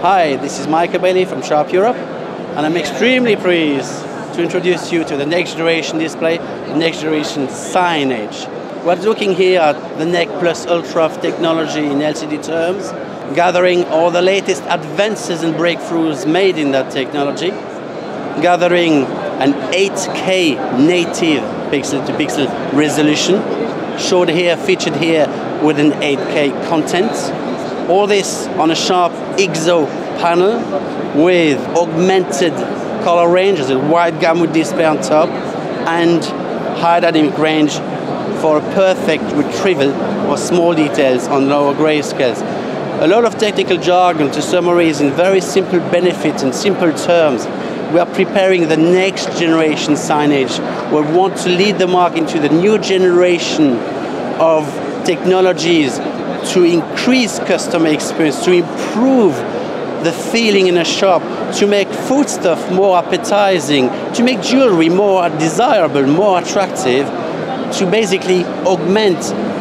Hi, this is Michael Bailly from Sharp Europe, and I'm extremely pleased to introduce you to the next generation display, the next generation signage. We're looking here at the NEC Plus Ultra technology in LCD terms, gathering all the latest advances and breakthroughs made in that technology, gathering an 8K native pixel to pixel resolution, showed here, featured here with an 8K content, all this on a Sharp IGZO panel with augmented color range, as a wide gamut display on top, and high dynamic range for a perfect retrieval of small details on lower grayscales. A lot of technical jargon to summarize in very simple benefits and simple terms. We are preparing the next generation signage. We want to lead the market into the new generation of technologies to increase customer experience, to improve the feeling in a shop, to make foodstuff more appetizing, to make jewelry more desirable, more attractive, to basically augment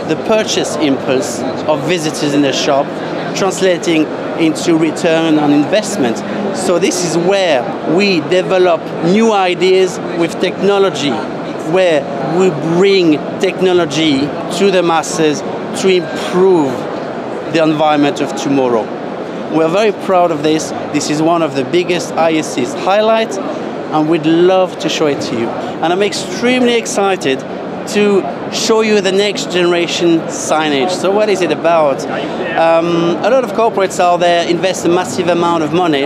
the purchase impulse of visitors in the shop, translating into return on investment. So this is where we develop new ideas with technology, where we bring technology to the masses to improve the environment of tomorrow. We're very proud of this. This is one of the biggest ISE's highlights, and we'd love to show it to you. And I'm extremely excited to show you the next generation signage. So what is it about? Um, a lot of corporates out there invest a massive amount of money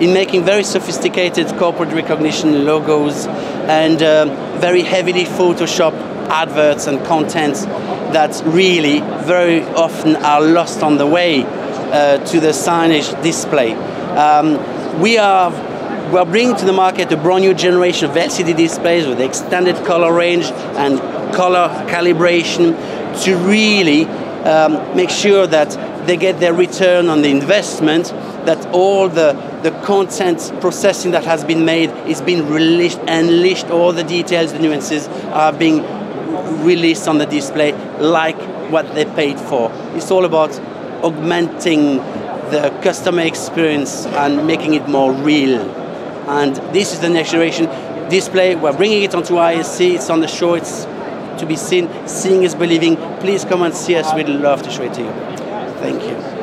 in making very sophisticated corporate recognition logos and uh, very heavily Photoshop adverts and contents that really very often are lost on the way uh, to the signage display. Um, we are we're bringing to the market a brand new generation of LCD displays with extended color range and color calibration to really um, make sure that they get their return on the investment, that all the, the content processing that has been made is being released, unleashed, all the details, the nuances are being released on the display like what they paid for. It's all about augmenting the customer experience and making it more real. And this is the next generation display. We're bringing it onto ISE. It's on the show. It's to be seen. Seeing is believing. Please come and see us. We'd love to show it to you. Thank you.